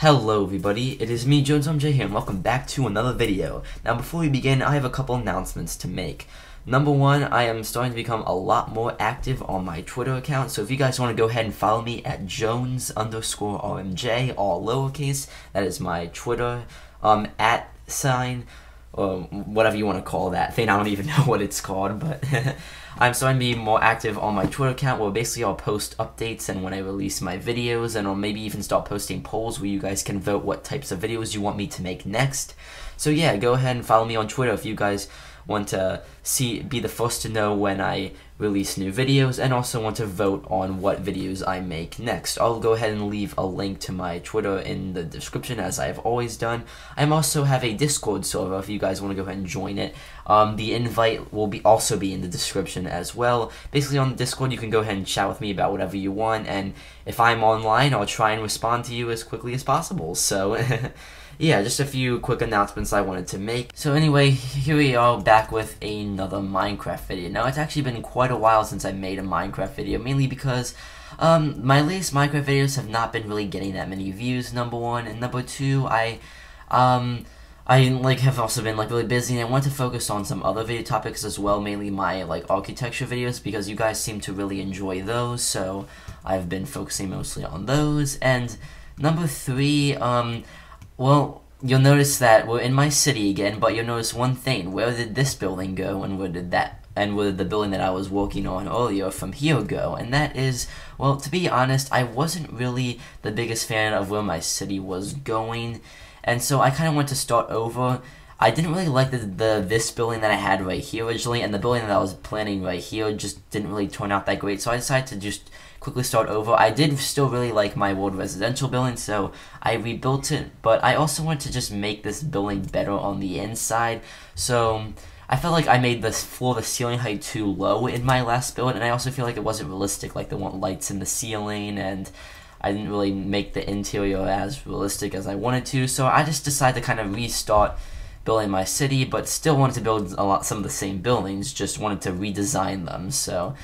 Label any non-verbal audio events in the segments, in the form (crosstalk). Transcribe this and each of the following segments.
Hello everybody, it is me JonesRMJ here and welcome back to another video. Now before we begin, I have a couple announcements to make. Number one, I am starting to become a lot more active on my Twitter account, so if you guys want to go ahead and follow me at Jones underscore RMJ, all lowercase, that is my Twitter um, at sign or whatever you want to call that thing. I don't even (laughs) know what it's called, but (laughs) I'm starting to be more active on my Twitter account where basically I'll post updates and when I release my videos, and I'll maybe even start posting polls where you guys can vote what types of videos you want me to make next. So yeah, go ahead and follow me on Twitter if you guys want to see be the first to know when I release new videos and also want to vote on what videos I make next. I'll go ahead and leave a link to my Twitter in the description as I've always done. I also have a Discord server if you guys want to go ahead and join it. Um, the invite will be also be in the description as well. Basically on the Discord you can go ahead and chat with me about whatever you want and if I'm online I'll try and respond to you as quickly as possible. So (laughs) yeah, just a few quick announcements I wanted to make. So anyway, here we are back with another Minecraft video. Now, it's actually been quite a while since I made a Minecraft video, mainly because um, my latest Minecraft videos have not been really getting that many views, number one, and number two, I, um, I like have also been like really busy and I want to focus on some other video topics as well, mainly my like architecture videos because you guys seem to really enjoy those, so I've been focusing mostly on those. And number three, um, well, you'll notice that we're in my city again, but you'll notice one thing. Where did this building go and where did that and where did the building that I was working on earlier from here go? And that is, well, to be honest, I wasn't really the biggest fan of where my city was going. And so I kind of went to start over. I didn't really like the, the this building that I had right here originally, and the building that I was planning right here just didn't really turn out that great. So I decided to just quickly start over. I did still really like my old residential building, so I rebuilt it, but I also wanted to just make this building better on the inside, so I felt like I made the floor the ceiling height too low in my last build, and I also feel like it wasn't realistic, like the one lights in the ceiling, and I didn't really make the interior as realistic as I wanted to, so I just decided to kind of restart building my city, but still wanted to build a lot some of the same buildings, just wanted to redesign them, so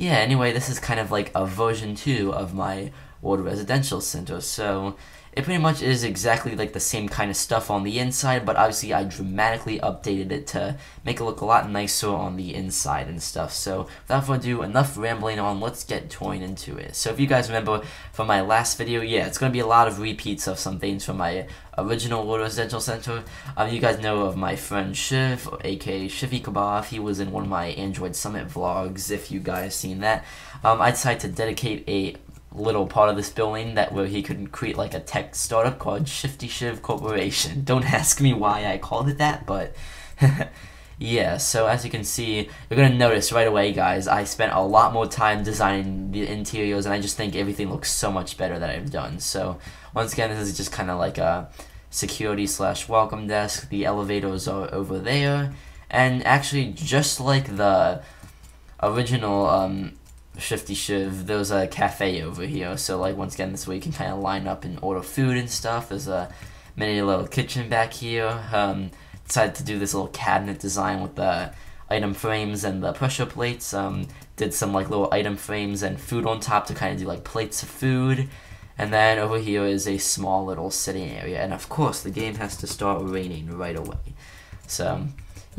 yeah, anyway, this is kind of like a version 2 of my old residential center, so it pretty much is exactly like the same kind of stuff on the inside, but obviously I dramatically updated it to make it look a lot nicer on the inside and stuff. So without further ado, enough rambling on, let's get torn into it. So if you guys remember from my last video, yeah, it's going to be a lot of repeats of some things from my original World Residential Center. Um, you guys know of my friend Shiv, aka Shivy Kebab. He was in one of my Android Summit vlogs, if you guys seen that. Um, I decided to dedicate a little part of this building that where he could create like a tech startup called Shifty Shiv Corporation. (laughs) Don't ask me why I called it that, but (laughs) yeah, so as you can see, you're gonna notice right away, guys, I spent a lot more time designing the interiors and I just think everything looks so much better that I've done. So once again, this is just kind of like a security slash welcome desk. The elevators are over there. And actually, just like the original um, Shifty Shiv, there's a cafe over here. So like once again, this way you can kind of line up and order food and stuff. There's a mini little kitchen back here. Um, decided to do this little cabinet design with the item frames and the pressure plates. Um, did some like little item frames and food on top to kind of do like plates of food. And then over here is a small little sitting area. And of course, the game has to start raining right away. So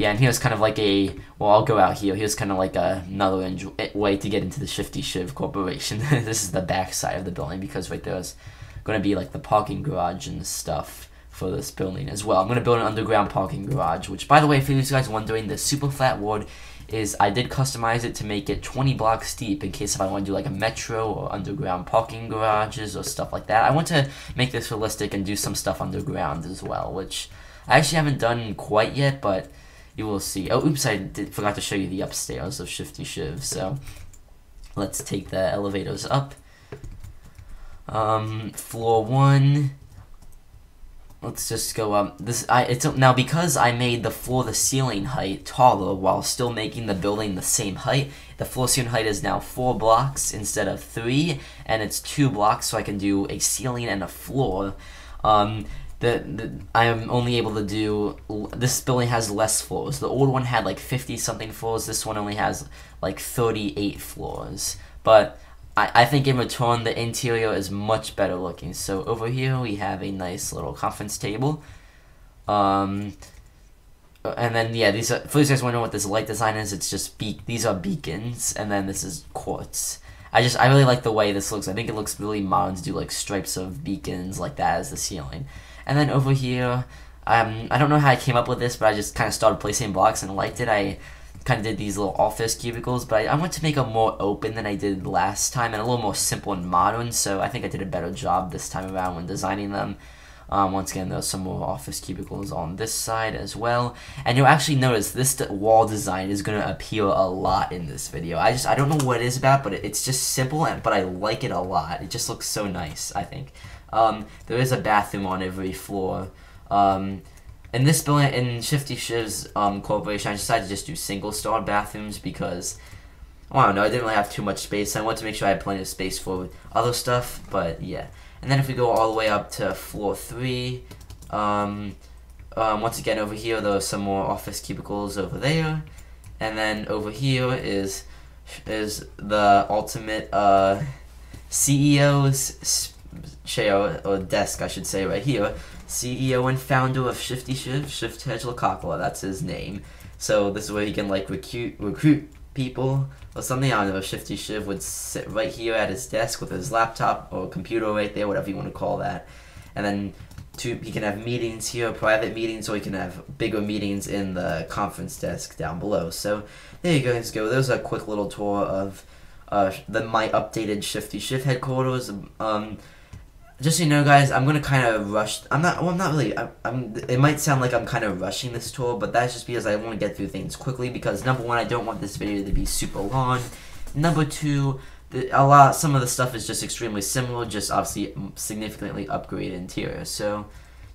yeah, and he was kind of like a, well, I'll go out here. He was kind of like a, another way to get into the Shifty Shiv Corporation. (laughs) this is the back side of the building because right there's going to be like the parking garage and stuff for this building as well. I'm going to build an underground parking garage, which, by the way, for you guys wondering, the super flat world is I did customize it to make it 20 blocks deep in case if I want to do like a metro or underground parking garages or stuff like that. I want to make this realistic and do some stuff underground as well, which I actually haven't done quite yet, but you will see. Oh, oops, I did, forgot to show you the upstairs of Shifty Shiv, so let's take the elevators up. Um, floor one. Let's just go up. This I it's now because I made the floor the ceiling height taller while still making the building the same height. The floor ceiling height is now four blocks instead of three, and it's two blocks, so I can do a ceiling and a floor. Um, the, I am only able to do this building has less floors. The old one had like 50 something floors. This one only has like 38 floors. But I, I think in return the interior is much better looking. So over here we have a nice little conference table. Um, and then yeah, these are, for those guys wondering what this light design is, it's just be these are beacons, and then this is quartz. I just I really like the way this looks. I think it looks really modern to do like stripes of beacons like that as the ceiling. And then over here, um, I don't know how I came up with this, but I just kind of started placing blocks and liked it. I kind of did these little office cubicles, but I, I want to make them more open than I did last time and a little more simple and modern. So I think I did a better job this time around when designing them. Um, once again, there's some more office cubicles on this side as well. And you'll actually notice this wall design is going to appear a lot in this video. I just, I don't know what it is about, but it's just simple, and but I like it a lot. It just looks so nice, I think. Um, there is a bathroom on every floor. Um, in this building, in Shifty Shiv's um, corporation, I decided to just do single star bathrooms because, I don't know, I didn't really have too much space. I wanted to make sure I had plenty of space for other stuff, but yeah. And then if we go all the way up to floor three, um, um, once again over here there are some more office cubicles over there, and then over here is is the ultimate uh, CEO's chair or desk, I should say, right here. CEO and founder of Shifty Shift Hedge Lakakala, that's his name. So this is where he can like recruit recruit people or something. I don't know. Shifty Shiv would sit right here at his desk with his laptop or computer right there, whatever you want to call that. And then to, he can have meetings here, private meetings, or he can have bigger meetings in the conference desk down below. So there you guys go. There's a quick little tour of uh, the my updated Shifty Shiv headquarters. Um, just so you know, guys, I'm gonna kind of rush. I'm not. Well, I'm not really. I, am It might sound like I'm kind of rushing this tour, but that's just because I want to get through things quickly. Because number one, I don't want this video to be super long. Number two, the, a lot. Some of the stuff is just extremely similar, just obviously mm, significantly upgraded interior. So,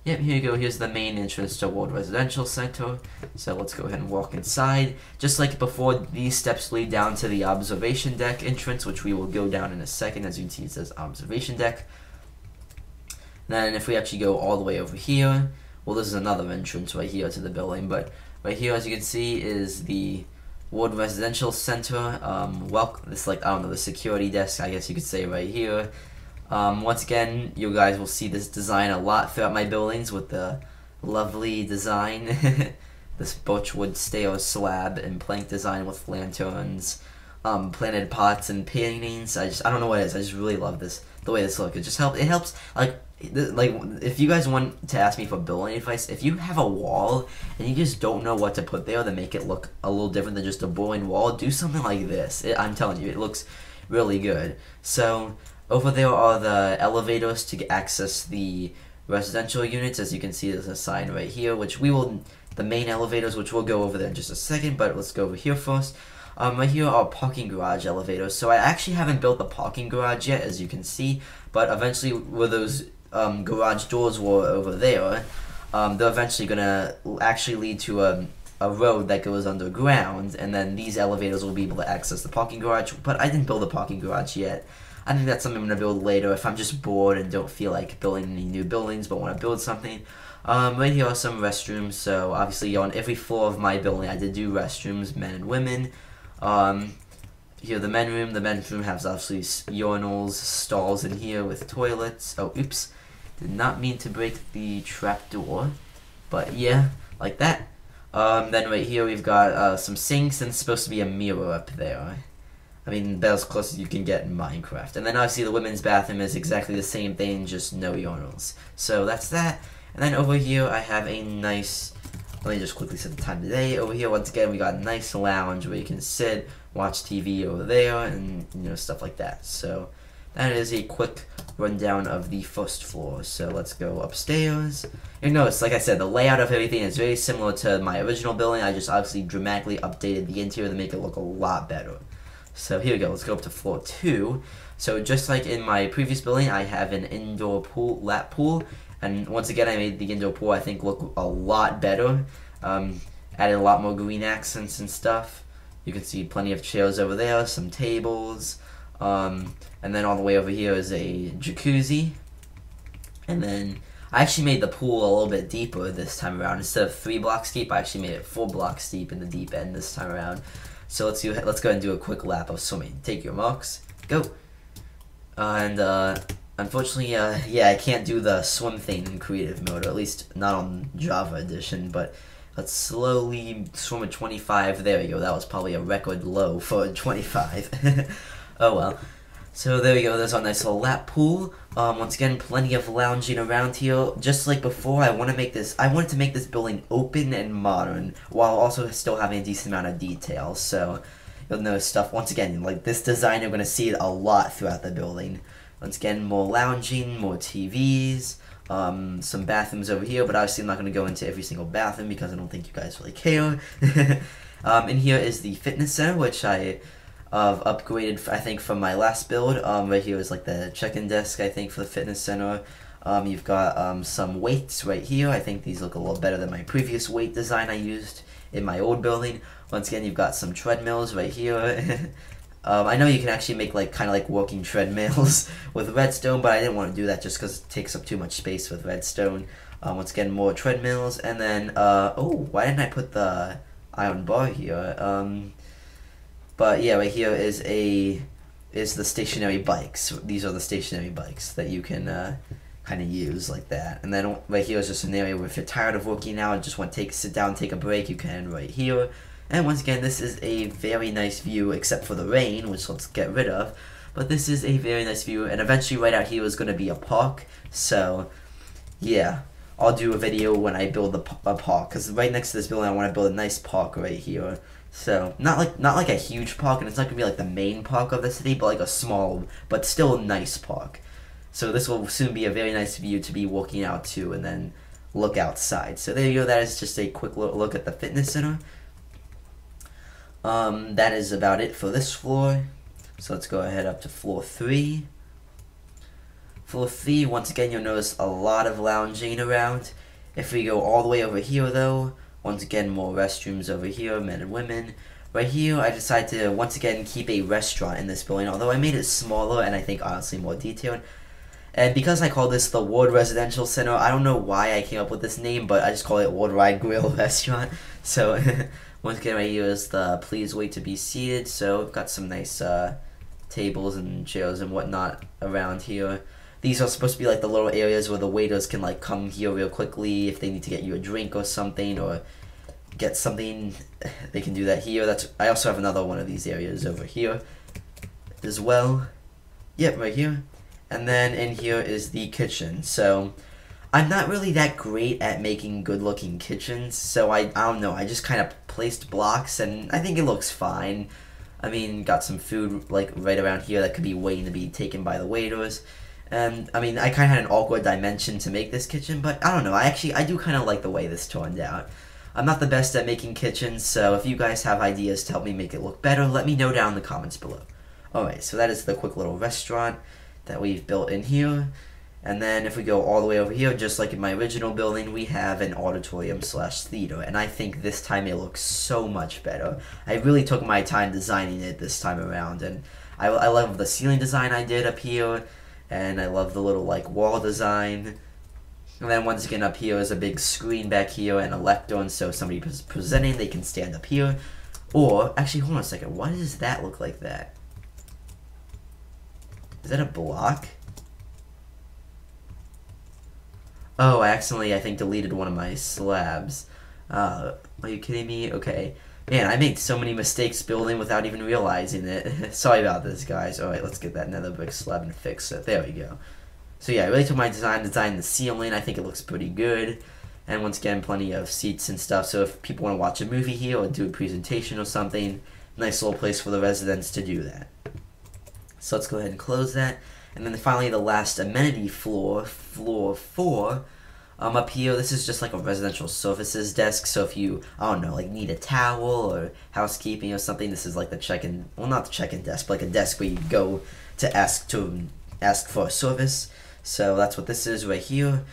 yep. Here you go. Here's the main entrance to World Residential Center. So let's go ahead and walk inside. Just like before, these steps lead down to the observation deck entrance, which we will go down in a second. As you can see, it says observation deck. Then if we actually go all the way over here, well this is another entrance right here to the building, but right here as you can see is the World Residential Center. Um, welcome, this like, I don't know, the security desk I guess you could say right here. Um, once again, you guys will see this design a lot throughout my buildings with the lovely design. (laughs) this birchwood stair slab and plank design with lanterns, um, planted pots and paintings. I just, I don't know what it is, I just really love this, the way this looks. It just helps, it helps, like, like if you guys want to ask me for building advice if you have a wall and you just don't know what to put there to make it look a little different than just a boring wall do something like this. It, i'm telling you it looks really good. So over there are the elevators to access the residential units. As you can see there's a sign right here which we will the main elevators which we'll go over there in just a second but let's go over here first. Um, right here are parking garage elevators. So I actually haven't built the parking garage yet, as you can see, but eventually with those um, garage doors were over there, um, they're eventually gonna actually lead to a, a road that goes underground, and then these elevators will be able to access the parking garage. But I didn't build a parking garage yet. I think that's something I'm gonna build later if I'm just bored and don't feel like building any new buildings, but want to build something. Um, right here are some restrooms. So obviously on every floor of my building, I did do restrooms, men and women. Um, here the men room. The men's room has obviously urinals, stalls in here with toilets. Oh, oops. Did not mean to break the trap door, but yeah, like that. Um, then right here we've got uh, some sinks and it's supposed to be a mirror up there. I mean, that's as close as you can get in Minecraft. And then obviously the women's bathroom is exactly the same thing, just no urinals. So that's that. And then over here I have a nice, let me just quickly set the time today. Over here, once again, we got a nice lounge where you can sit, watch TV over there, and, you know, stuff like that. So that is a quick rundown of the first floor. So let's go upstairs. You notice, like I said, the layout of everything is very similar to my original building. I just obviously dramatically updated the interior to make it look a lot better. So here we go. Let's go up to floor two. So just like in my previous building, I have an indoor pool, lap pool. And once again, I made the indoor pool, I think, look a lot better. Um, added a lot more green accents and stuff. You can see plenty of chairs over there, some tables. Um, and then all the way over here is a jacuzzi. And then I actually made the pool a little bit deeper this time around. Instead of three blocks deep, I actually made it four blocks deep in the deep end this time around. So let's do let's go and do a quick lap of swimming. Take your marks, go. Uh, and uh, unfortunately, uh, yeah, I can't do the swim thing in creative mode, or at least not on Java Edition, but let's slowly swim at 25. There we go, that was probably a record low for 25. (laughs) oh well. So there we go, there's our nice little lap pool. Um, once again, plenty of lounging around here. Just like before, I want to make this, I wanted to make this building open and modern, while also still having a decent amount of detail. So, you'll notice stuff, once again, like this design, you're going to see it a lot throughout the building. Once again, more lounging, more TVs, um, some bathrooms over here, but obviously I'm not going to go into every single bathroom because I don't think you guys really care. (laughs) um, and here is the fitness center, which I of upgraded, I think, from my last build. Um, right here is like the check-in desk, I think, for the fitness center. Um, you've got um, some weights right here. I think these look a little better than my previous weight design I used in my old building. Once again, you've got some treadmills right here. (laughs) um, I know you can actually make like kind of like walking treadmills (laughs) with redstone, but I didn't want to do that just because it takes up too much space with redstone. Um, once again, more treadmills, and then uh, oh, why didn't I put the iron bar here? Um, but yeah, right here is a is the stationary bikes. These are the stationary bikes that you can uh, kind of use like that. And then right here is just an area where if you're tired of working out and just want to take sit down, take a break, you can right here. And once again, this is a very nice view, except for the rain, which let's get rid of. But this is a very nice view, and eventually right out here is going to be a park. So, yeah, I'll do a video when I build the a park. Because right next to this building, I want to build a nice park right here. So not like not like a huge park, and it's not gonna be like the main park of the city, but like a small but still nice park. So this will soon be a very nice view to be walking out to, and then look outside. So there you go. That is just a quick look at the fitness center. Um, that is about it for this floor. So let's go ahead up to floor three. Floor three, once again, you'll notice a lot of lounging around. If we go all the way over here, though, once again, more restrooms over here, men and women. Right here, I decided to once again keep a restaurant in this building, although I made it smaller and I think honestly more detailed. And because I call this the World Residential Center, I don't know why I came up with this name, but I just call it Ward Ride Grill (laughs) Restaurant. So, (laughs) once again, here is the please wait to be seated. So, we've got some nice uh, tables and chairs and whatnot around here. These are supposed to be like the little areas where the waiters can like come here real quickly if they need to get you a drink or something or get something. (sighs) They can do that here. That's I also have another one of these areas over here as well. Yep, right here. And then in here is the kitchen. So I'm not really that great at making good looking kitchens, so I, I don't know, I just kind of placed blocks and I think it looks fine. I mean, got some food like right around here that could be waiting to be taken by the waiters. And I mean, I kind of had an awkward dimension to make this kitchen, but I don't know. I actually I do kind of like the way this turned out. I'm not the best at making kitchens, so if you guys have ideas to help me make it look better, let me know down in the comments below. Alright, so that is the quick little restaurant that we've built in here. And then if we go all the way over here, just like in my original building, we have an auditorium slash theater. And I think this time it looks so much better. I really took my time designing it this time around. And I, I love the ceiling design I did up here and I love the little like wall design. And then once again up here is a big screen back here and a lectern so somebody is presenting they can stand up here. Or, actually hold on a second, why does that look like that? Is that a block? Oh, I accidentally, I think, deleted one of my slabs. Uh, are you kidding me? Okay. Man, I made so many mistakes building without even realizing it. (laughs) Sorry about this, guys. Alright, let's get that nether brick slab and fix it. There we go. So yeah, I really took my design, designed the ceiling. I think it looks pretty good. And once again, plenty of seats and stuff. So if people want to watch a movie here or do a presentation or something, nice little place for the residents to do that. So let's go ahead and close that. And then finally, the last amenity floor, floor four, um, up here, this is just like a residential services desk. So if you, I don't know, like need a towel or housekeeping or something, this is like the check-in. Well, not the check-in desk, but like a desk where you go to ask to ask for a service. So that's what this is right here.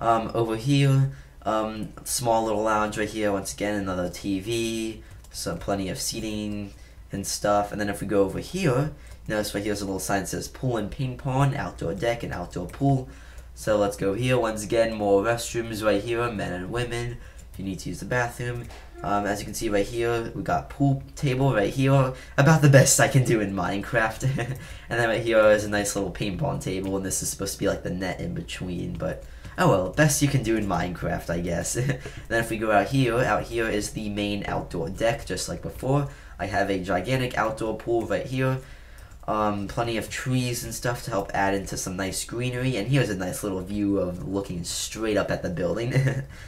Um, over here, um, small little lounge right here. Once again, another TV, some plenty of seating and stuff. And then if we go over here, notice right here's a little sign that says pool and ping pong, outdoor deck and outdoor pool. So let's go here. Once again, more restrooms right here, men and women. If you need to use the bathroom. Um, as you can see right here, we got pool table right here, about the best I can do in Minecraft. (laughs) and then right here is a nice little ping pong table, and this is supposed to be like the net in between, but oh well, best you can do in Minecraft, I guess. (laughs) then if we go out here, out here is the main outdoor deck, just like before. I have a gigantic outdoor pool right here. Um, plenty of trees and stuff to help add into some nice greenery, and here's a nice little view of looking straight up at the building.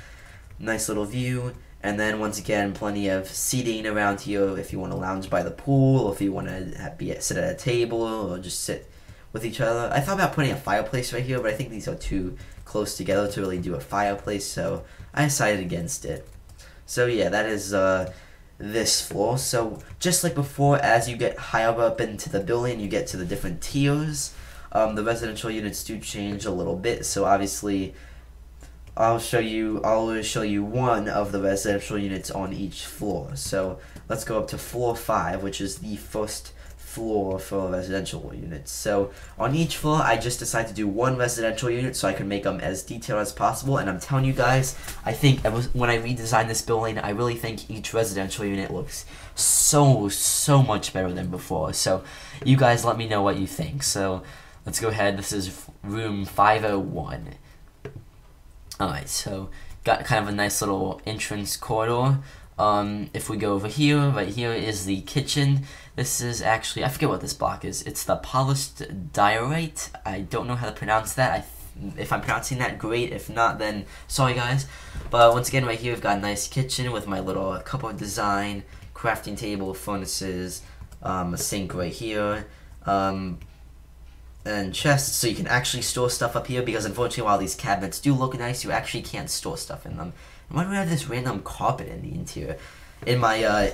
(laughs) nice little view. And then once again, plenty of seating around here if you want to lounge by the pool, or if you want to be sit at a table, or just sit with each other. I thought about putting a fireplace right here, but I think these are too close together to really do a fireplace, so I decided against it. So yeah, that is uh, this floor. So just like before, as you get higher up into the building, you get to the different tiers. Um, the residential units do change a little bit, so obviously I'll show you I'll show you one of the residential units on each floor. So let's go up to floor five, which is the first floor for residential units. So on each floor, I just decided to do one residential unit so I can make them as detailed as possible. And I'm telling you guys, I think I was, when I redesigned this building, I really think each residential unit looks so, so much better than before. So you guys let me know what you think. So let's go ahead. This is room 501. Alright, so got kind of a nice little entrance corridor. Um, if we go over here, right here is the kitchen. This is actually, I forget what this block is. It's the polished diorite. I don't know how to pronounce that. If I'm pronouncing that, great. If not, then sorry guys. But once again, right here, we've got a nice kitchen with my little cupboard design, crafting table, furnaces, um, a sink right here. Um, and chests so you can actually store stuff up here because unfortunately while these cabinets do look nice you actually can't store stuff in them. Why do we have this random carpet in the interior? In my uh,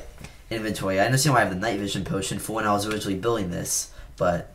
inventory, I understand why I have the night vision potion for when I was originally building this, but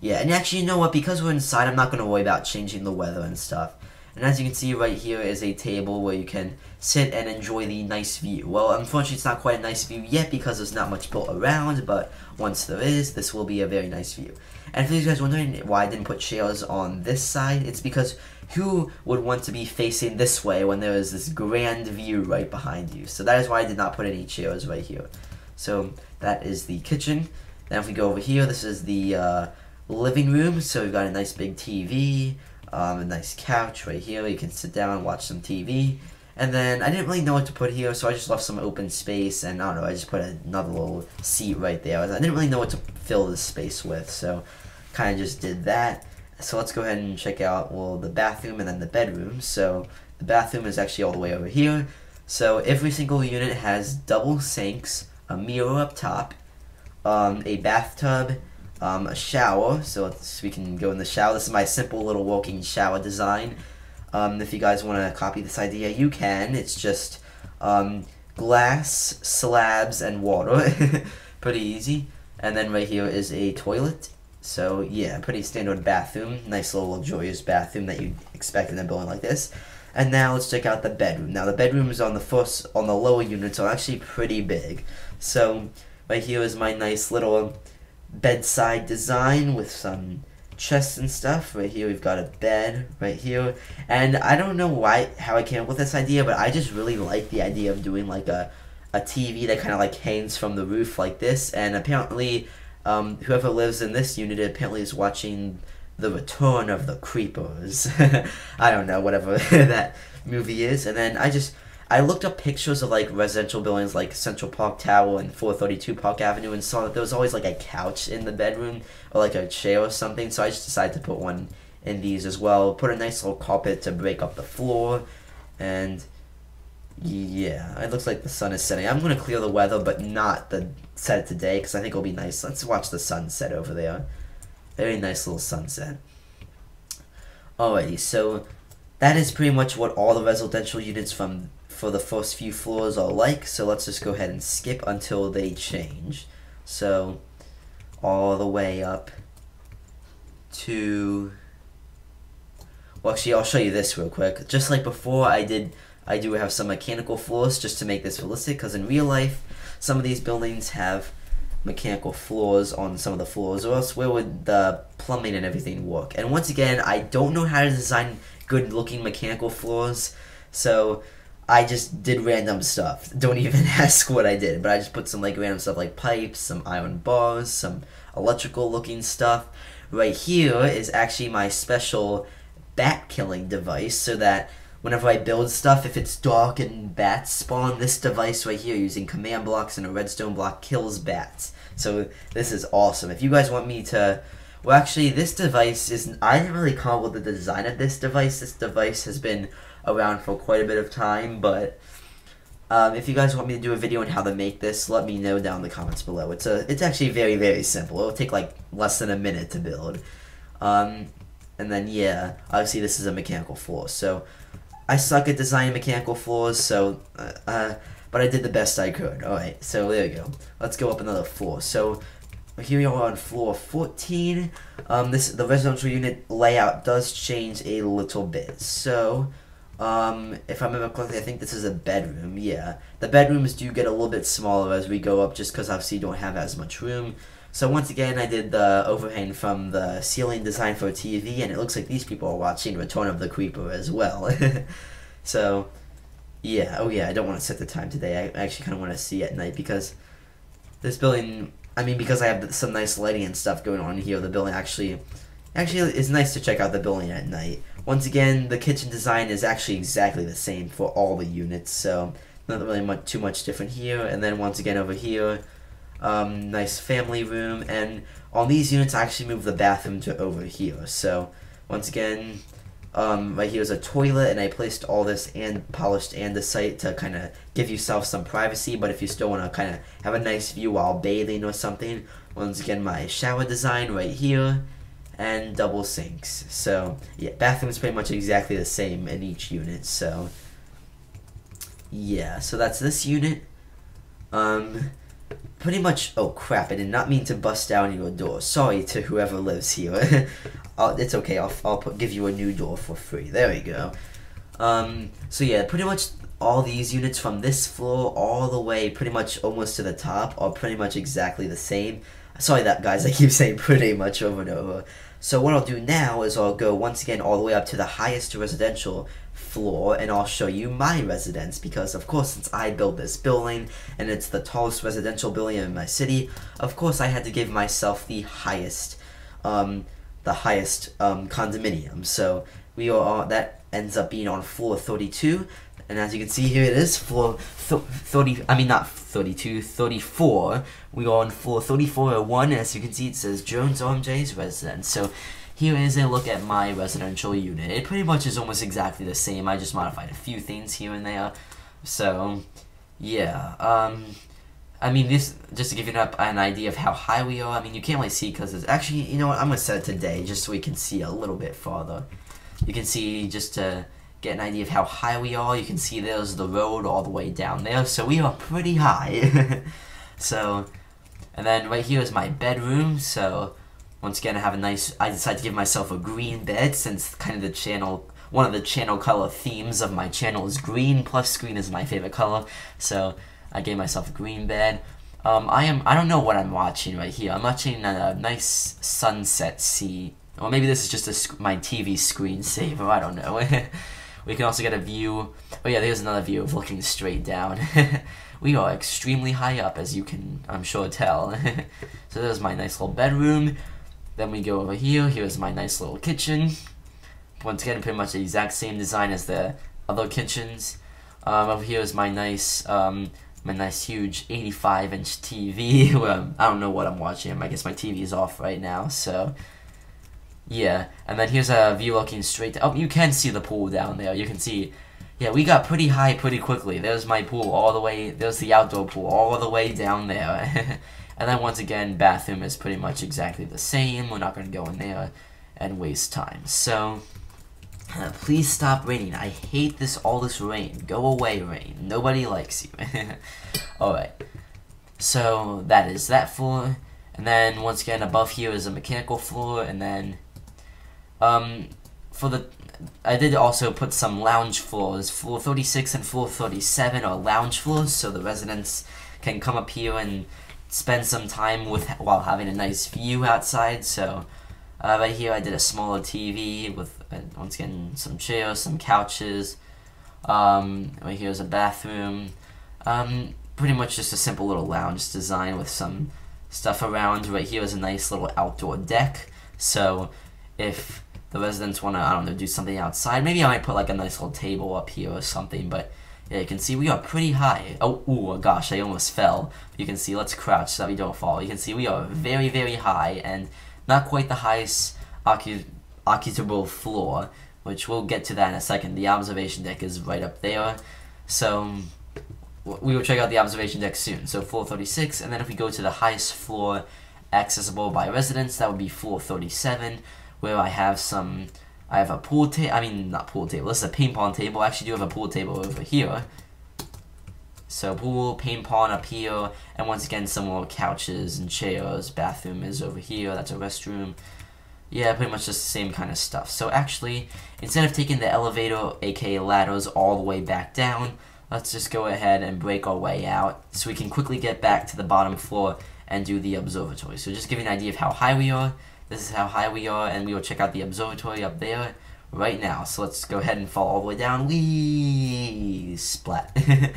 yeah, and actually you know what, because we're inside I'm not going to worry about changing the weather and stuff. And as you can see right here is a table where you can sit and enjoy the nice view. Well, unfortunately it's not quite a nice view yet because there's not much built around, but once there is, this will be a very nice view. And for you guys wondering why I didn't put chairs on this side, it's because who would want to be facing this way when there is this grand view right behind you? So that is why I did not put any chairs right here. So that is the kitchen. Then if we go over here, this is the uh, living room. So we've got a nice big TV, um, a nice couch right here. You can sit down and watch some TV. And then I didn't really know what to put here, so I just left some open space, and I don't know, I just put another little seat right there. I didn't really know what to fill this space with, so kind of just did that. So let's go ahead and check out, well, the bathroom and then the bedroom. So the bathroom is actually all the way over here. So every single unit has double sinks, a mirror up top, um, a bathtub, um, a shower. So we can go in the shower. This is my simple little walking shower design. Um, if you guys want to copy this idea, you can. It's just um, glass, slabs, and water. (laughs) pretty easy. And then right here is a toilet. So yeah, pretty standard bathroom. Nice little luxurious bathroom that you'd expect in a building like this. And now let's check out the bedroom. Now the bedroom is on the first, on the lower unit, so actually pretty big. So right here is my nice little bedside design with some chests and stuff. Right here we've got a bed right here. And I don't know why how I came up with this idea, but I just really like the idea of doing like a a TV that kind of like hangs from the roof like this. And apparently, um, whoever lives in this unit apparently is watching the Return of the Creepers. (laughs) I don't know, whatever (laughs) that movie is. And then I just I looked up pictures of like residential buildings like Central Park Tower and 432 Park Avenue and saw that there was always like a couch in the bedroom or like a chair or something. So I just decided to put one in these as well. Put a nice little carpet to break up the floor. And yeah, it looks like the sun is setting. I'm going to clear the weather, but not the set today because I think it'll be nice. Let's watch the sunset over there. Very nice little sunset. Alrighty, so that is pretty much what all the residential units from for the first few floors are like, so let's just go ahead and skip until they change. So, all the way up to... Well, actually, I'll show you this real quick. Just like before, I did, I do have some mechanical floors just to make this realistic, because in real life, some of these buildings have mechanical floors on some of the floors, or else where would the plumbing and everything work? And once again, I don't know how to design good-looking mechanical floors, so I just did random stuff. Don't (laughs) even ask what I did, but I just put some like random stuff like pipes, some iron bars, some electrical looking stuff. Right here is actually my special bat killing device so that whenever I build stuff, if it's dark and bats spawn, this device right here using command blocks and a redstone block kills bats. So this is awesome. If you guys want me to well, actually, this device is. I didn't really come up with the design of this device. This device has been around for quite a bit of time, but um, if you guys want me to do a video on how to make this, let me know down in the comments below. It's a. It's actually very very simple. It'll take like less than a minute to build. Um, and then yeah, obviously this is a mechanical floor. So I suck at designing mechanical floors. So uh, uh but I did the best I could. All right. So there we go. Let's go up another floor. So here we are on floor 14. Um, this the residential unit layout does change a little bit. So, um, if I remember correctly, I think this is a bedroom. Yeah, the bedrooms do get a little bit smaller as we go up, just because obviously you don't have as much room. So once again, I did the overhang from the ceiling design for TV, and it looks like these people are watching Return of the Creeper as well. (laughs) so, yeah, oh yeah, I don't want to set the time today. I actually kind of want to see at night because this building I mean, because I have some nice lighting and stuff going on here, the building actually, actually, it's nice to check out the building at night. Once again, the kitchen design is actually exactly the same for all the units, so not really much too much different here. And then once again over here, um, nice family room, and on these units, I actually moved the bathroom to over here. So once again, um, right here's a toilet, and I placed all this and polished andesite to kind of give yourself some privacy. But if you still want to kind of have a nice view while bathing or something, once again, my shower design right here, and double sinks. So yeah, bathroom's pretty much exactly the same in each unit. So yeah, so that's this unit. Um, pretty much. Oh crap! I did not mean to bust down your door. Sorry to whoever lives here. (laughs) it's okay. I'll I'll put, give you a new door for free. There we go. Um. So yeah, pretty much all these units from this floor all the way, pretty much almost to the top, are pretty much exactly the same. Sorry that guys, I keep (laughs) saying pretty much over and over. So what I'll do now is I'll go once again all the way up to the highest residential floor and I'll show you my residence because of course since I built this building and it's the tallest residential building in my city of course I had to give myself the highest um, the highest um, condominium. So we are that ends up being on floor 32 and as you can see here it is floor th 30 I mean not 32 34 we are on floor 3401 as you can see it says Jones RMJ's residence. So here is a look at my residential unit. It pretty much is almost exactly the same. I just modified a few things here and there. So, yeah. Um, I mean, this just to give you an idea of how high we are. I mean, you can't really see because it's actually, you know what, I'm going to set it today just so we can see a little bit farther. You can see just to get an idea of how high we are. You can see there's the road all the way down there. So we are pretty high. (laughs) so, and then right here is my bedroom. So, once again, I have a nice, I decided to give myself a green bed since kind of the channel, one of the channel color themes of my channel is green, plus green is my favorite color, so I gave myself a green bed. Um, I am, I don't know what I'm watching right here. I'm watching a nice sunset scene. Or maybe this is just a, my TV screensaver, I don't know. (laughs) we can also get a view, oh yeah, there's another view of looking straight down. (laughs) we are extremely high up, as you can, I'm sure, tell. (laughs) so there's my nice little bedroom. Then we go over here. Here's my nice little kitchen. Once again, pretty much the exact same design as the other kitchens. Um, over here is my nice, um, my nice huge 85 inch TV. (laughs) I don't know what I'm watching. I guess my TV is off right now. So, yeah. And then here's a view looking straight. Oh, you can see the pool down there. You can see. Yeah, we got pretty high pretty quickly. There's my pool all the way. There's the outdoor pool all the way down there. (laughs) And then once again, bathroom is pretty much exactly the same. We're not going to go in there and waste time. So, uh, please stop raining. I hate this, all this rain. Go away, rain. Nobody likes you. (laughs) Alright. So, that is that floor. And then, once again, above here is a mechanical floor. And then, um, for the... I did also put some lounge floors. Floor 36 and floor 37 are lounge floors, so the residents can come up here and spend some time with while having a nice view outside. So uh, right here I did a smaller TV with uh, once again some chairs, some couches, Um, right here's a bathroom. Um, pretty much just a simple little lounge design with some stuff around. Right here is a nice little outdoor deck. So if the residents want to, I don't know, do something outside, maybe I might put like a nice little table up here or something. But yeah, you can see we are pretty high. Oh, ooh, oh gosh, I almost fell. You can see, let's crouch so that we don't fall. You can see we are very, very high and not quite the highest occup occupable floor, which we'll get to that in a second. The observation deck is right up there. So we will check out the observation deck soon. So floor 36, and then if we go to the highest floor accessible by residents, that would be floor 37, where I have some, I have a pool table, I mean, not pool table, this is a ping pong table, I actually do have a pool table over here. So pool, ping pong up here, and once again some more couches and chairs, bathroom is over here, that's a restroom. Yeah, pretty much just the same kind of stuff. So actually, instead of taking the elevator, aka ladders, all the way back down, let's just go ahead and break our way out so we can quickly get back to the bottom floor and do the observatory. So just give you an idea of how high we are. This is how high we are, and we will check out the observatory up there right now. So let's go ahead and fall all the way down. Wee splat. (laughs)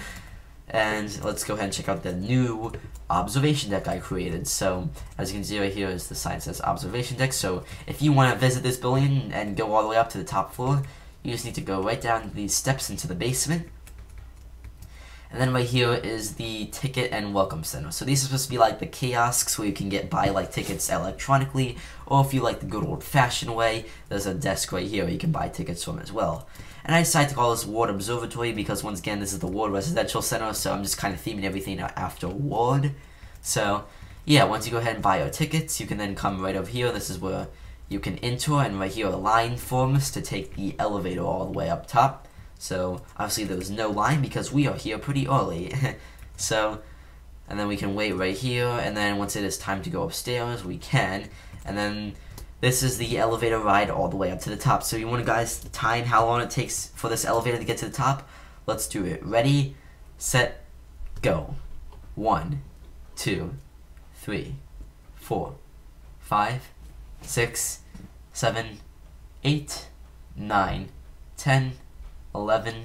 and let's go ahead and check out the new observation deck I created. So as you can see right here is the sign says observation deck. So if you want to visit this building and go all the way up to the top floor, you just need to go right down these steps into the basement and then right here is the ticket and welcome center. So these are supposed to be like the kiosks where you can get buy like tickets electronically, or if you like the good old fashioned way, there's a desk right here where you can buy tickets from as well. And I decided to call this World Observatory because once again this is the World Residential Center, so I'm just kind of theming everything after World. So yeah, once you go ahead and buy your tickets, you can then come right over here. This is where you can enter, and right here a line forms to take the elevator all the way up top. So obviously there was no line because we are here pretty early. (laughs) so, and then we can wait right here, and then once it is time to go upstairs, we can. And then this is the elevator ride all the way up to the top. So you want to guys time how long it takes for this elevator to get to the top? Let's do it. Ready, set, go. One, two, three, four, five, six, seven, eight, nine, ten. 11,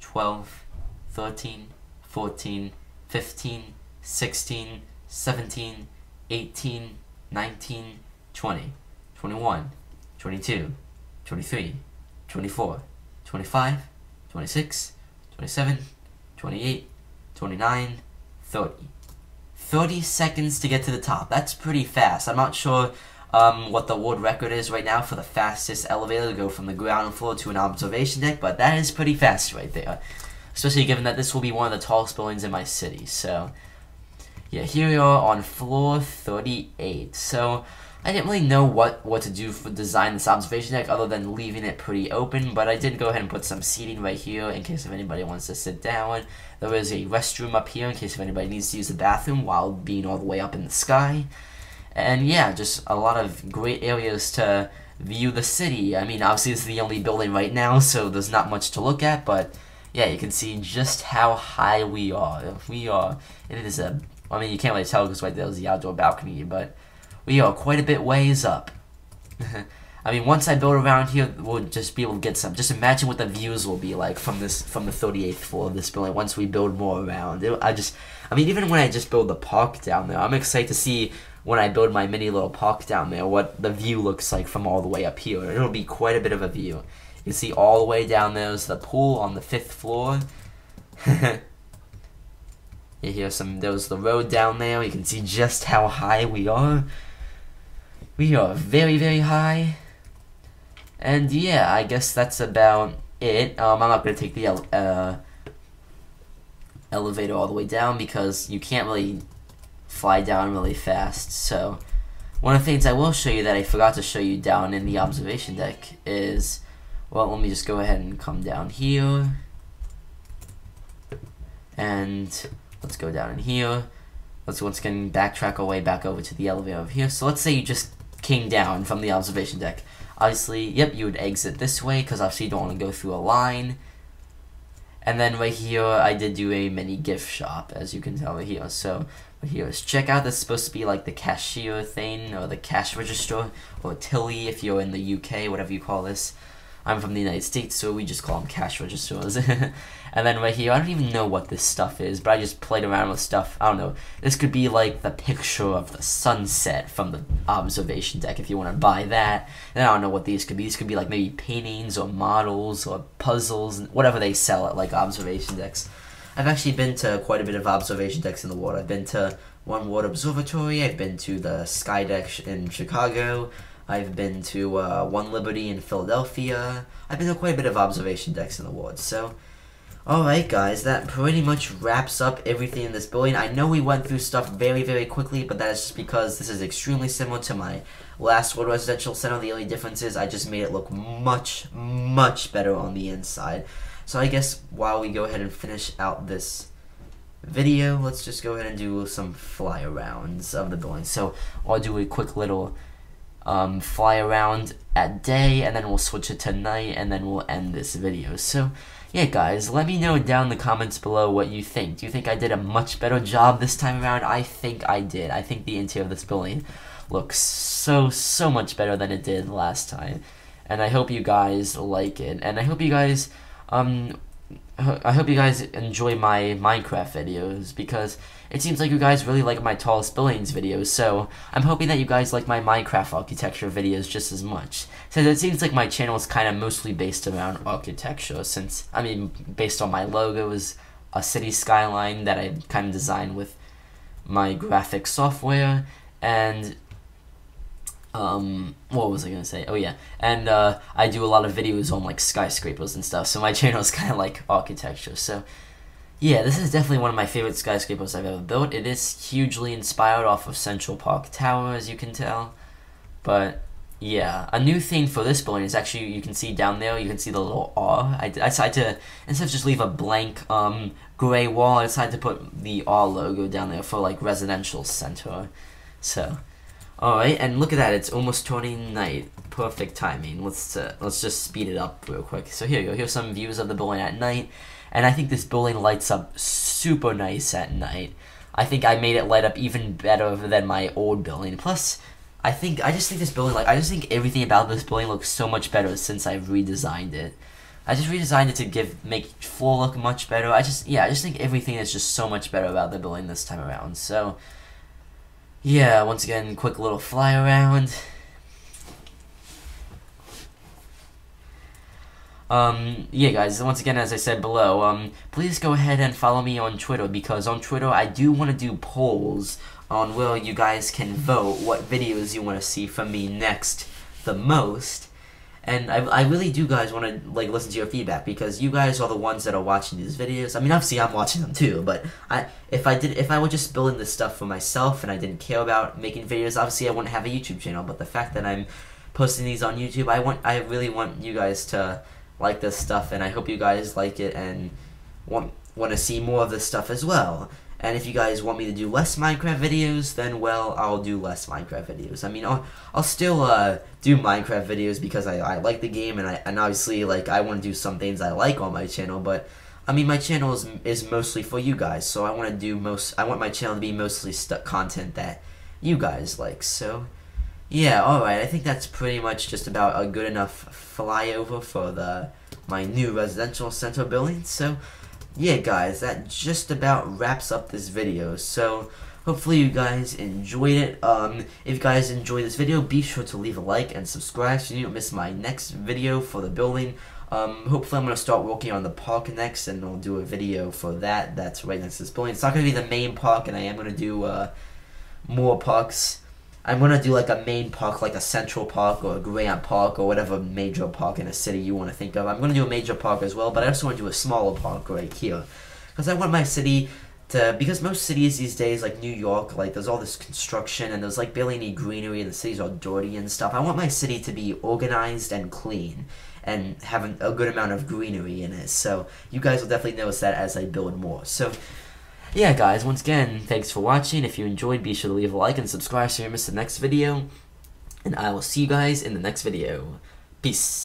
12, 13, 14, 15, 16, 17, 18, 19, 20, 21, 22, 23, 24, 25, 26, 27, 28, 29, 30. 30 seconds to get to the top. That's pretty fast. I'm not sure um, what the world record is right now for the fastest elevator to go from the ground floor to an observation deck, but that is pretty fast right there. Especially given that this will be one of the tallest buildings in my city. So, yeah, here we are on floor 38. So, I didn't really know what, what to do for design this observation deck other than leaving it pretty open, but I did go ahead and put some seating right here in case if anybody wants to sit down. There is a restroom up here in case if anybody needs to use the bathroom while being all the way up in the sky. And yeah, just a lot of great areas to view the city. I mean, obviously it's the only building right now, (laughs) so there's not much to look at, but yeah, you can see just how high we are. We are, it is a, I mean, you can't really tell because right there's the outdoor balcony, but we are quite a bit ways up. (laughs) I mean, once I build around here, we'll just be able to get some. Just imagine what the views will be like from this from the 38th floor of this building once we build more around. It, I just, I mean, even when I just build the park down there, I'm excited to see when I build my mini little park down there, what the view looks like from all the way up here. It'll be quite a bit of a view. You see all the way down there is the pool on the fifth floor. (laughs) you hear some, there's the road down there. You can see just how high we are. We are very, very high. And yeah, I guess that's about it. Um, I'm not going to take the uh, elevator all the way down because you can't really fly down really fast. So one of the things I will show you that I forgot to show you down in the observation deck is, well, let me just go ahead and come down here. And let's go down in here. Let's once again backtrack our way back over to the elevator over here. So let's say you just came down from the observation deck. Obviously, yep, you would exit this way because obviously you don't want to go through a line. And then right here, I did do a mini gift shop, as you can tell right here. So right here is checkout. This is supposed to be like the cashier thing, or the cash register, or Tilly if you're in the UK, whatever you call this. I'm from the United States, so we just call them cash registers. and then right here, I don't even know what this stuff is, but I just played around with stuff. I don't know. This could be like the picture of the sunset from the observation deck if you want to buy that. And I don't know what these could be. These could be like maybe paintings or models or puzzles, whatever they sell at like observation decks. I've actually been to quite a bit of observation decks in the water. I've been to One World Observatory, I've been to the Sky Deck in Chicago, I've been to uh, One Liberty in Philadelphia. I've been to quite a bit of observation decks in the woods. So, alright guys, that pretty much wraps up everything in this building. I know we went through stuff very, very quickly, but that is just because this is extremely similar to my last World Residential Center. The only difference is I just made it look much, much better on the inside. So I guess while we go ahead and finish out this video, let's just go ahead and do some fly arounds of the building. So I'll do a quick little um, fly around at day, and then we'll switch it to night, and then we'll end this video. So, yeah, guys, let me know down in the comments below what you think. Do you think I did a much better job this time around? I think I did. I think the interior of this building looks so, so much better than it did last time. And I hope you guys like it. And I hope you guys, um, I hope you guys enjoy my Minecraft videos because it seems like you guys really like my tallest buildings videos, so I'm hoping that you guys like my Minecraft architecture videos just as much. Since it seems like my channel is kind of mostly based around architecture, since, I mean, based on my logo is a city skyline that I kind of designed with my graphic software, and um what was i gonna say oh yeah and uh i do a lot of videos on like skyscrapers and stuff so my (laughs) channel is kind of like architecture so yeah this is definitely one of my favorite skyscrapers i've ever built it is hugely inspired off of central park tower as you can tell but yeah a new thing for this building is actually you can see down there you can see the little r i, I decided to instead of just leave a blank um gray wall i decided to put the r logo down there for like residential center so Alright, and look at that, it's almost turning night. Perfect timing. Let's uh, let's just speed it up real quick. So here you go, here's some views of the building at night. And I think this building lights up super nice at night. I think I made it light up even better than my old building. Plus, I think, I just think this building, like, I just think everything about this building looks so much better since I've redesigned it. I just redesigned it to give, make floor look much better. I just, yeah, I just think everything is just so much better about the building this time around. So, yeah, once again, quick little fly around. Um, yeah, guys, once again, as I said below, um, please go ahead and follow me on Twitter, because on Twitter, I do want to do polls on where you guys can vote what videos you want to see from me next the most. And I, I really do guys want to like listen to your feedback because you guys are the ones that are watching these videos. I mean, obviously I'm watching them too, but I if I did if I were just building this stuff for myself and I didn't care about making videos, obviously I wouldn't have a YouTube channel. But the fact that I'm posting these on YouTube, I want I really want you guys to like this stuff, and I hope you guys like it and want want to see more of this stuff as well. And if you guys want me to do less Minecraft videos, then well, I'll do less Minecraft videos. I mean, I'll, I'll still uh, do Minecraft videos because I, I like the game, and I and obviously like I want to do some things I like on my channel. But I mean, my channel is is mostly for you guys, so I want to do most. I want my channel to be mostly content that you guys like. So yeah, all right. I think that's pretty much just about a good enough flyover for the my new residential center building. So yeah, guys, that just about wraps up this video. So, hopefully you guys enjoyed it. Um, if you guys enjoyed this video, be sure to leave a like and subscribe so you don't miss my next video for the building. Um, hopefully I'm going to start working on the park next, and I'll do a video for that. That's right next to this building. It's not going to be the main park, and I am going to do uh, more parks I'm gonna do like a main park, like a Central Park or a Grant Park or whatever major park in a city you want to think of. I'm gonna do a major park as well, but I also want to do a smaller park right here because I want my city to because most cities these days, like New York, like there's all this construction and there's like barely any greenery and the cities are dirty and stuff. I want my city to be organized and clean and have a good amount of greenery in it. So you guys will definitely notice that as I build more. So yeah, guys, once again, thanks for watching. If you enjoyed, be sure to leave a like and subscribe so you don't miss the next video. And I will see you guys in the next video. Peace.